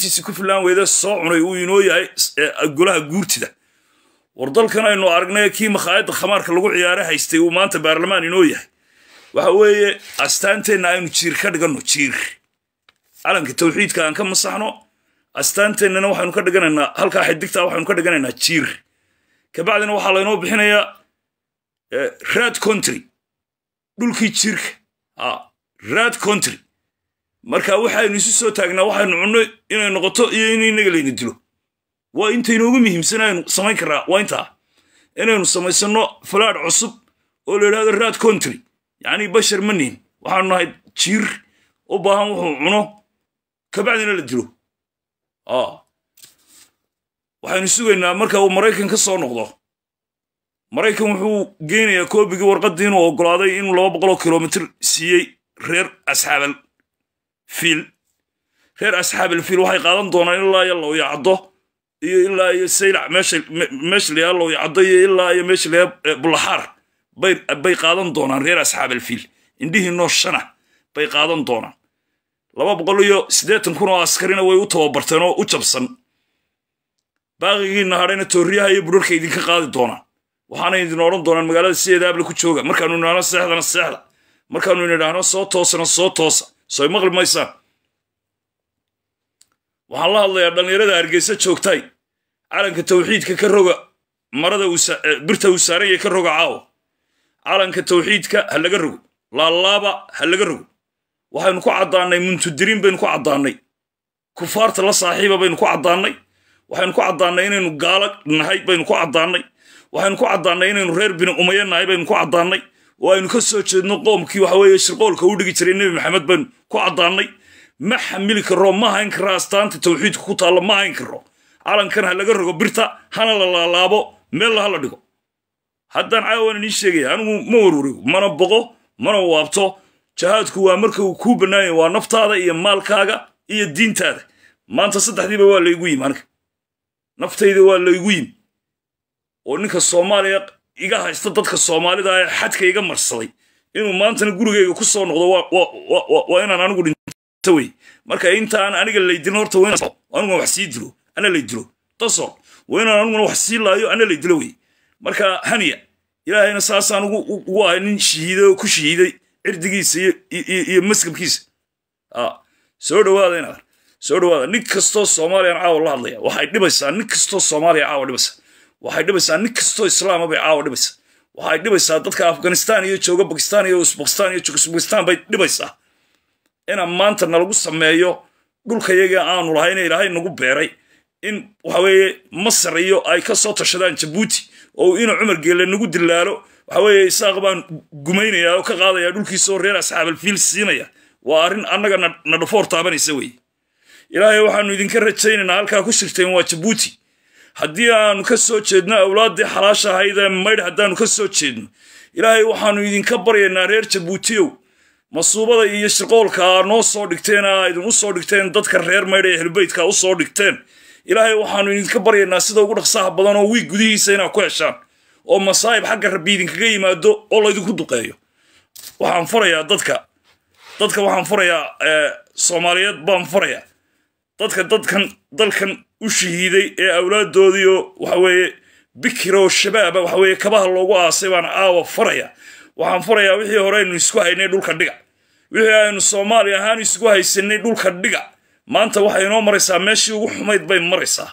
tiisi ku filaan weyda soo cunay uu inoo yahay golaha guurtida. War dalkan aynu aragnay kii makhaayadda khamaarka lagu ciyaaro haystay uu maanta baarlamaan inoo yahay. Waxa weeye astaanteenna aynu jiir ka dhiganno jiir. Calanka tawxiidka aan ka masaxno astaanteennana waxaynu ka dhiganaynaa halkaa xidigtaa waxaynu ka dhiganaynaa jiir. Kabacdina waxaa laynoo bixinayaa rad country. Dhulkii jiirka. Rad country marka waxaynu isu soo taagnaa waxaynu cunno inay noqoto iyo in inaga dilo. Waa intaynoogu muhiimsan aynu samayn karraa waa intaa inaynu samaysanno falaadh cusub oo la yidhahdo rad country. Yacni bashar ma nihin. Waxaanu nahay jiir u baahan wuxuu cuno kabacdina la dilo. Waxaynu sugaynaa marka uu maraykan ka soo noqdo. Maraykan wuxuu geynayaa koobigii warqaddii inuu oggolaaday inuu laba boqoloo kilomitr siiyey reer asxaabal fiil. Reer asxaabal fiil waxay qaadan doonaan ilaa iyo lowyacaddo iyo ilaa iyo saylac meesha layaa lowyacaddo iyo ilaa iyo meesha layaa bulaxaar. Bay qaadan doonaan reer asxaabal fiil indhihii noo shana bay qaadan doonaan. Laba boqol iyo siddeetan kun oo askarina way u tababarteen oo u jabsan. Baaqigiina hadhayna tooriyaha iyo budharka idinka qaadi doonaan. Waxaana idin odhan doonaan magaalada sideedaable ku jooga. Markaanu idhaahno seexdana seexda. Markaanu idhaahno soo toosana soo toosa soo maqli maysaan waxaan la hadlayaa dhallinyarada hargeysa joogtay. Calanka tawxiidka ka roga marada birta uu saaranya ka roga caawo. Calanka tawxiidka ha laga rogo. Laalaaba ha laga rogo. Waxaynu ku caddaannay muntudiriin baynu ku caddaannay. Kufaarta la saaxiiba baynu ku caddaannay. Waxaynu ku caddaannay inaynu gaalo nahay baynu ku caddaannay. Waxaynu ku caddaannay inaynu reer bini umaya nahay baynu ku caddaannay oo aynu ka soo jeedno qoomkii waxa weeye shirqoolka u dhigi jiray nebi maxamed baynu ku caddaannay ma xamili karo ma hayn karo astaanta tawxiidka ku taalla ma hayn karo calankan ha laga rogo birta hana la laalaabo meella ha la dhigo. Haddaan caawana nii sheegaya anigu ma warwarigo mana boqo mana waabto. Jahaadku waa marka uu kuu bannaanyay waa naftaada iyo maalkaaga iyo diintaada. Maanta saddexdiiba waa laygu yimi aniga naftayda waa laygu yimi. Oo ninka soomaaliya iga haysta dadka soomaalida ee xadka iga marsaday. Inuu maantana gurigayga ku soo noqdo waa inaan anigu dhinto wey. Marka intaan aniga laydilin horta aniguna wax sii dilo ana lay dilo. Taso waa inaan aniguna wax sii laayo ana lay dilo wey. Marka haniya ilaahayna saasaan ugu ahay nin shahiiday oo ku shahiiday cirdigiisa iyo maskabkiisa soo dhawaada inaad soo dhawaada nin kastoo soomaaliyaan caawa la hadlaya waxay dhibaysaa nin kastoo soomaaliya caawa dhibaysa waxay dhibaysaa nin kastoo islaama bay caawa dhibaysa waxay dhibaysaa dadka afghanistan iyo jooga bakistan iyo usbakistan iyo uzbekistan bay dhibaysaa ina maanta nalagu sameeyo dhulkayaga aanu lahayna ilaahay nagu beeray in waxaweeye masar iyo ay ka tashadaan jabuuti oo ina cumar geelle nagu dilaalo waxaweeye isaaq baan gumaynayaa oo ka qaadaya dhulkiisa reer asxaabalfiil siinaya waa arrin annaga na dhafoor taabanaysa weye ilaahay waxaanu idinka rajaynaynaa halkaa ku shirteen waa jabuuti haddii aanu ka soo jeedno awlaaddii xalaasha ahaydee maydh haddaanu ka soo jeedno. Ilaahay waxaanu idinka baryaynaa reer jabuutiyow. Masuubada iyo shirqoolka aa noo soo dhigteen aa idin u soo dhigteen dadka reer maydh ee helbeydka u soo dhigteen. Ilaahay waxaanu idinka baryaynaa sida ugu dhaqsaha badan oo wiig gudihiisa inaad ku heshaan oo masaa'ib xagga rabbi idinkaga yimaado oo laydinku duqeeyo. Waxaan farayaa dadka. Dadka waxaan farayaa soomaaliyeed baan farayaa dadka dadkan dalkan u shahiiday ee awlaaddoodiio waxaweeye bikiroo shabaaba waxaweeye kabaha loogu aasay baan caawa faraya. Waxaan farayaa wixii hore aynu isku haynay dhulka dhiga. Wixii aynu soomaali ahaan isku haysanay dhulka dhiga. Maanta waxay inoo maraysaa meeshii ugu xumayd bay maraysaa.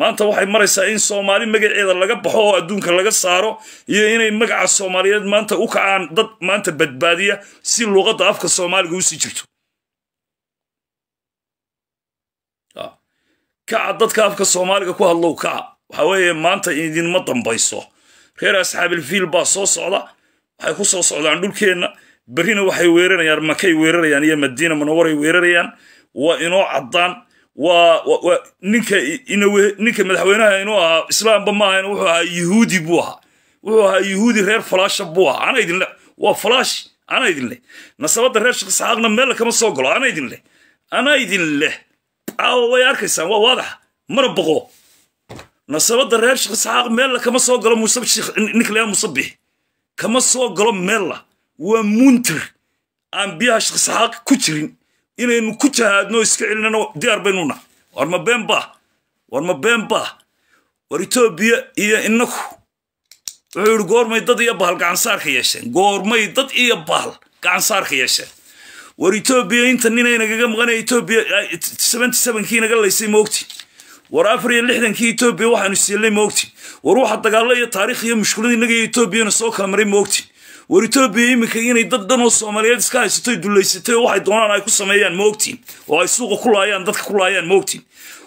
Maanta waxay maraysaa in soomaali magaceeda laga baxo oo adduunka laga saaro iyo inay magaca soomaaliyeed maanta u kacaan dad maanta badbaadiya si luuqadda afka soomaaliga u sii jirto kaca dadka afka soomaaliga ku hadlow kaca waxa weeye maanta idinma dambayso. Reer asxaabilfiil baa soo socda. Waxay ku soo socdaan dhulkeenna. Berrina waxay weerarayaan makay weerarayaan iyo madiina munawaray weerarayaan. Waa inoo caddaan. Waa ninka ninka madaxweynaha inuu ahaa islaamba ma ahayn wuxuu ahaa yuhuudi buu ahaa. Wuxuu ahaa yuhuudi reer falaasha buu ahaa. Ana idinle waa falaash ana idin leh nasabadda reer sheekh isxaaqna meel kama soo galo ana idin leh ana idin leh caawa way arkaysaan waa waadax mana boqo. Nasabadda reer sheekh isxaaq meella kama soo galo ninkalayaa musabix kama soo galo meella. Waa muntir aan biyaha sheekh isxaaq ku jirin inaynu ku jahaadno iska celinano diyaar baynuna war ma been baa? War ma been baa? War etoobiya iyo inaku. Wuxuu yidhi goormay dad iyo bahal gacansaarka yeesheen. Goormay dad iyo bahal gacansaarka yeesheen war etoobiya inta nina inagaga maqanaya etoobiya seventy sevenkii inaga laysay moogti war afar iyo lixdankii etoobiya waxaanu siilnay moogti war waxa dagaalo iyo taarikh iyo mushkulada inaga iyo etoobiyana soo kala maray moogti war etoobiya iminka inay dad dhan oo soomaaliyeed iska haysatoy dullaysatay oo waxay doonaan ay ku sameeyaan moogtiin oo ay suuqa ku laayaan dadka ku laayaan moogtiin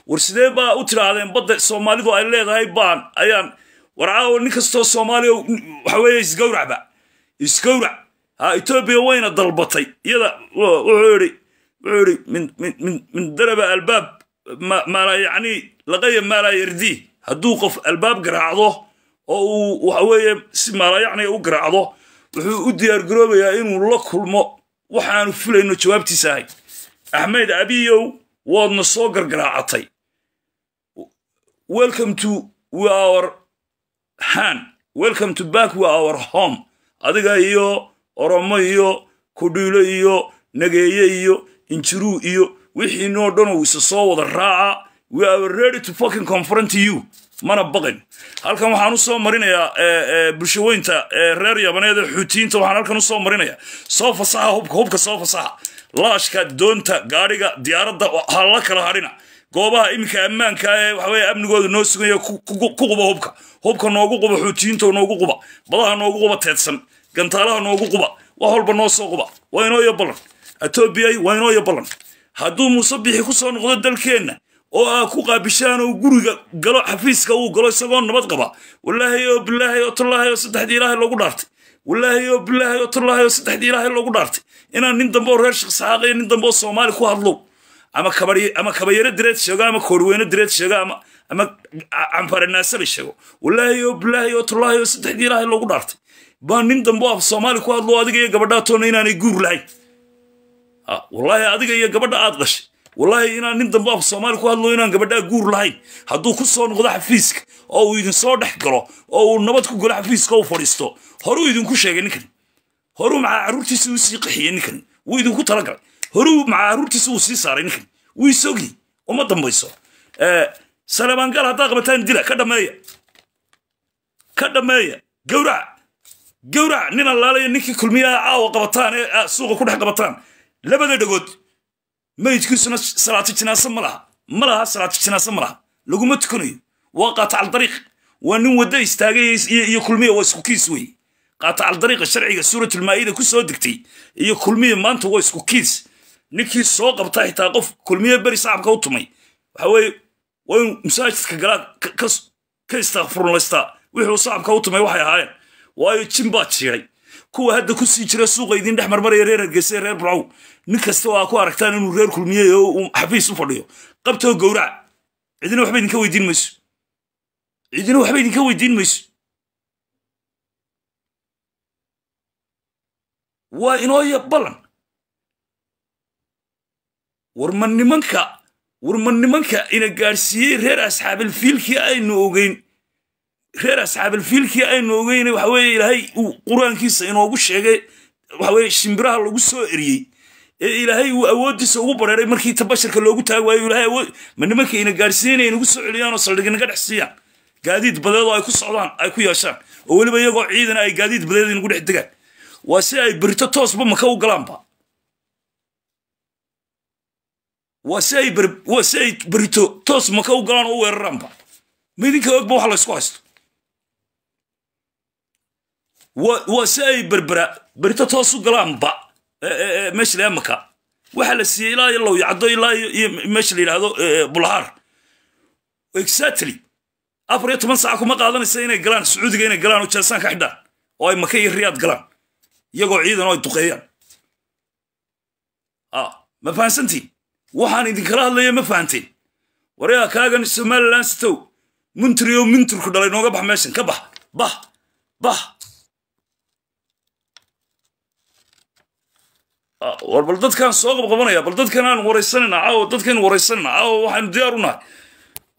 war sidee baa u tidhaahdeen badda soomaalidu ay leedahay baan ayaan war caawa nin kastoo soomaaliya waxa weeye isgowracba isgowrac etoobiya wayna dalbatay. Iyada wuxuu yidhi wuxuu yidhi min daraba albaab yacni laqaya maala yardii hadduu qof albaab garaacdo oo uu waxa weeye si maala yacni u garaacdo wuxuu u diyaargaroobayaa inuu la kulmo. Waxaanu filayno jawaabtiisa ahay. Axmed abiyow waadna soo gargaraacatay. Welcome to our hand welcome to back our home. Adiga iyo oromo iyo kudhiilo iyo nageeye iyo injiruu iyo wixii noo dhanoo isa soo wada raaca we are ready to fucking confront you. Mana baqin. Halkan waxaan u marinayaa bulshaweynta reer yabaneed ee xuutiyiinta waxaan halkan u soo marinayaa. Soo fasaxa hubka hubka soo fasaxa. Laashka doonta gaadhiga diyaaradda ha la kala hadhina goobaha iminka ammaanka ee waxaweye amnigooda noo suganya ku quba hubka. Hubka noogu quba xuutiyiinta noogu quba. Badaha noogu quba teedsan gantaalaha noogu quba wax walba noo soo quba waa inoo iyo ballan. Etoobiyay waa inoo iyo ballan. Hadduu muuse bixi ku soo noqdo dalkeenna oo aa ku qaabishaan oo guriga galo xafiiska uu galo isagoo nabad qaba walaahi oo bilaahi oo tallaahi oo saddexdii ilaahay loogu dhaartay. Walaahi oo bilaahi oo tallaahi oo saddexdii ilaahay loogu dhaartay. Inaan nin dambe oo reer shaqsaxaaq iyo nin dambe oo soomaali ku hadlow. Ama ama kabayaro direed sheego ama koorweyne direed sheego ama ama camfaranaasala sheego. Walaahi oo bilaahi oo tallaahi oo saddexdii ilaahay loogu dhaartay baa nin dambe af soomaali ku hadlo adiga iyo gabadhaa toona inaanay guur lahayn wallaahi adiga iyo gabadha aad qashay wallaahi inaan nin dambe af soomaali ku hadlo inaan gabadhaa guur lahayn hadduu ku soo noqdo xafiiska oo uu idin soo dhex galo oo uu nabad ku galo xafiiska u fadhiisto horuu idinku sheegay ninkani horuu macaa carruurtiisa uu sii qaxiyey ninkani wuu idinku talagalay horuu macaa carruurtiisa uu sii saaray ninkani wuu isogyi uma dambayso. Saleebaangaal haddaa qabataan dila ka dhammeeya. Ka dhammeeya. Gowrac gowrac nin allaalaya ninkii kulmiyaha caawa qabataan ee suuqa ku dhex qabataan. Labada dhagood maydkiisuna salaati jinaase ma laha. Ma laha salaati jinaase ma laha. Laguma tukanayo. Waa qaatacal dariiq waa nin wadda istaagay iyo kulmiya waa isku kiis wey qaatacal dariiqa sharciga suuratulmaa'ida ku soo degtay iyo kulmiya maanta waa isku kiis. Ninkii soo qabta xitaa qof kulmiya beri sacabka u tumay. Waxa weeye waa inuu masaajidka galaa ka istakfurlaystaa wixuu sacabka u tumay waxay ahaayeen waayo jin baa jiiday kuwa hadda ku sii jira suuqa idin dhex marmaraya reer hargeysa reer burcow nin kasta oo aa ku aragtaan inuu reer kulmiyey oo xafiis u fadhiyo. Qabtoo gowraca cidina waxba idinka weydiin mayso. Cidina waxba idinka weydiin mayso. Waa inooya ballan. War ma nimanka ina gaadhsiiyey reer asxaabalfiilkii aynu ogeyn reer asxaabalfiilkii aynu ogeyne waxa ilaahay uu qur'aankiisa inoogu sheegay waxa weye shimbiraha lagu soo eriyey ee ilaahay uu awooddiisa ugu bareeray markii tabasharka loogu taagi waayo ilahay ma nimanka ina gaadhsiinaya inagu soo celiyaan oo saldhig inaga dhex siiyaan? Gaadiid badeed oo ay ku socdaan ay ku yeeshaan oo weliba iyagoo ciidana ay gaadiid badeed inagu dhex degaan. Waa si ay berito toosba maka u galaanba. Waa si ay berito toos maka u galaan oo u weeraraanba. Ma idinka ogba waxa laysku haysto waa si ay berbera berito toos u galaanba meesha la maka waxa la siiyey ilaa iyo low yacdo ilaa iyo meesha la yidhaahdo bulhaar exactly. Afar iyo toban saaca kuma qaadanaysa inay galaan sacuudiga inay galaan oo jeesaan ka xidhaan oo ay maka iyo riyaad galaan iyagoo ciidan oo ay duqeeyaan. Ma fahansantiin waxaan idinkala hadlaya ma fahanteen waryaa kaagan somalilan sitow muntrio munturku dhalay nooga bax meeshan ka bax bax bax war bal dadkaan soo qabqabanaya bal dadkan aan waraysanayna caawo dadkan waraysanayna caawo waxaanu diyaar u nahay.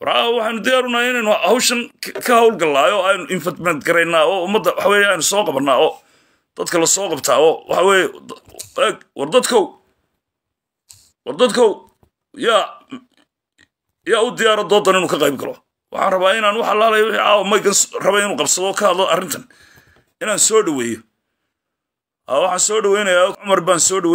War caawo waxaanu diyaar u nahay inaynu hawshan ka howlgallaayo aynu infadmed garaynaa oo ummadda waxa weeye aynu soo qabannaa oo dadka la soo qabtaa oo waxa weeye war dadkow war dadkow yaa yaa u diyaara doodan inuu ka qayb galo. Waxaan rabaa inaan wax allaalayo wixii caawa maygan raba inuu qabsado ka hadlo arrintan inaan soo dhoweeyo waxaan soo dhoweynayaa cumar baan soo dhowey